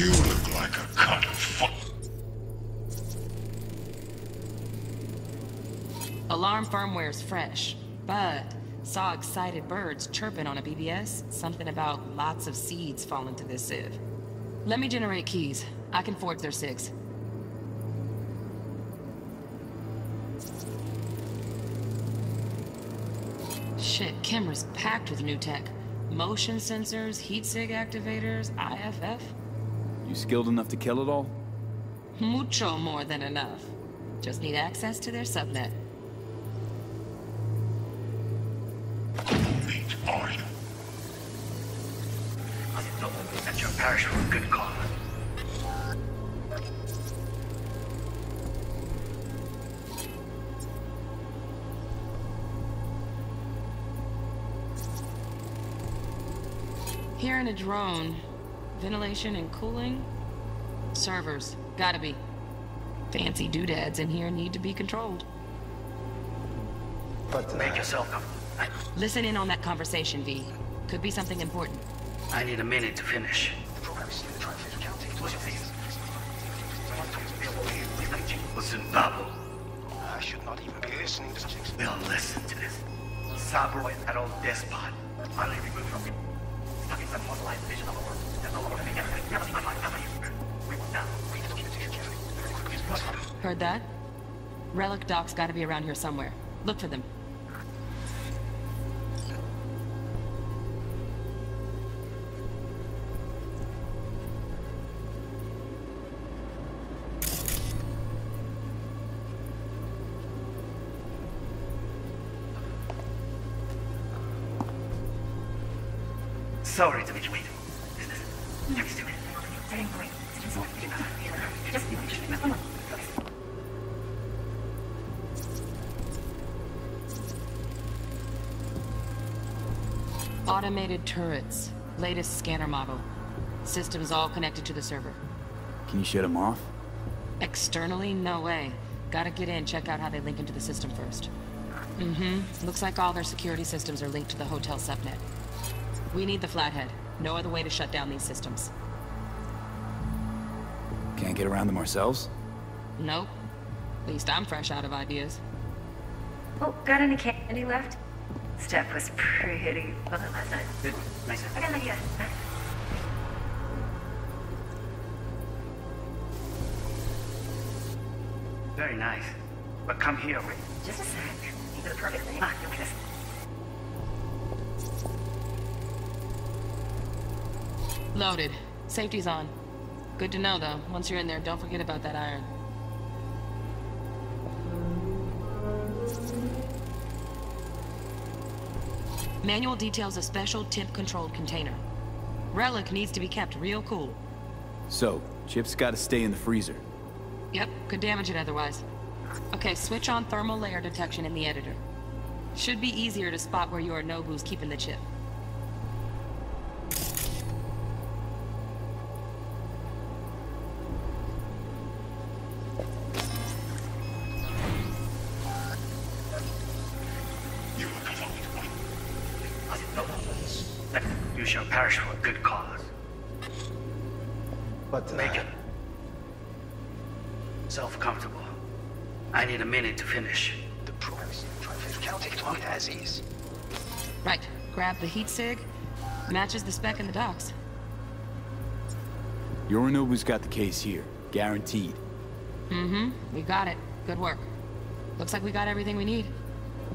You look like a cut of fuck. Alarm firmware's fresh, but saw excited birds chirping on a BBS. Something about lots of seeds falling to this sieve. Let me generate keys. I can forge their SIGs. Shit, camera's packed with new tech. Motion sensors, heat sig activators, IFF. You skilled enough to kill it all? Mucho more than enough. Just need access to their subnet. Who are you? I didn't know that your parish for a good cause. Here in a drone. Ventilation and cooling? Servers. Gotta be. Fancy doodads in here need to be controlled. But uh, make yourself comfortable. Listen in on that conversation, V. Could be something important. I need a minute to finish. Listen, Babu. I should not even be listening to this. They'll listen to this. Saburo is that old despot. Finally removed from me. Fucking immortalized vision of the world. There's no longer living everything. Never seen my life. Never you. We Heard that? Relic docs gotta be around here somewhere. Look for them. Sorry to make wait. Be stupid. Automated turrets. Latest scanner model. Systems all connected to the server. Can you shut him off? Externally, no way. Gotta get in, check out how they link into the system first. Mm-hmm. Looks like all their security systems are linked to the hotel subnet. We need the Flathead. No other way to shut down these systems. Can't get around them ourselves? Nope. At least I'm fresh out of ideas. Oh, got any candy left? Steph was pretty fun last night. Good. Nice. I got. Very nice. But come here, wait. Just a sec. Think of the perfect thing. Ah, look at this. Loaded. Safety's on. Good to know, though. Once you're in there, don't forget about that iron. Manual details a special temp-controlled container. Relic needs to be kept real cool. So, Chip's gotta stay in the freezer. Yep, could damage it otherwise. Okay, switch on thermal layer detection in the editor. Should be easier to spot where Yorinobu's keeping the chip. You shall perish for a good cause. But Make it self-comfortable. I need a minute to finish. the progress. You cannot take it on as is. Right, grab the heat sig. Matches the spec in the docs. Yorinobu's got the case here. Guaranteed. Mm-hmm, we got it. Good work. Looks like we got everything we need.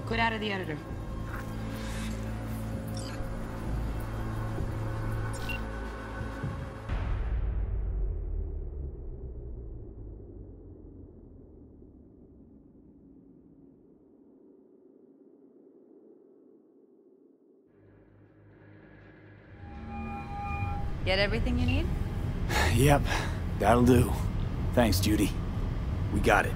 Quit out of the editor. Get everything you need? Yep, that'll do. Thanks, Judy. We got it.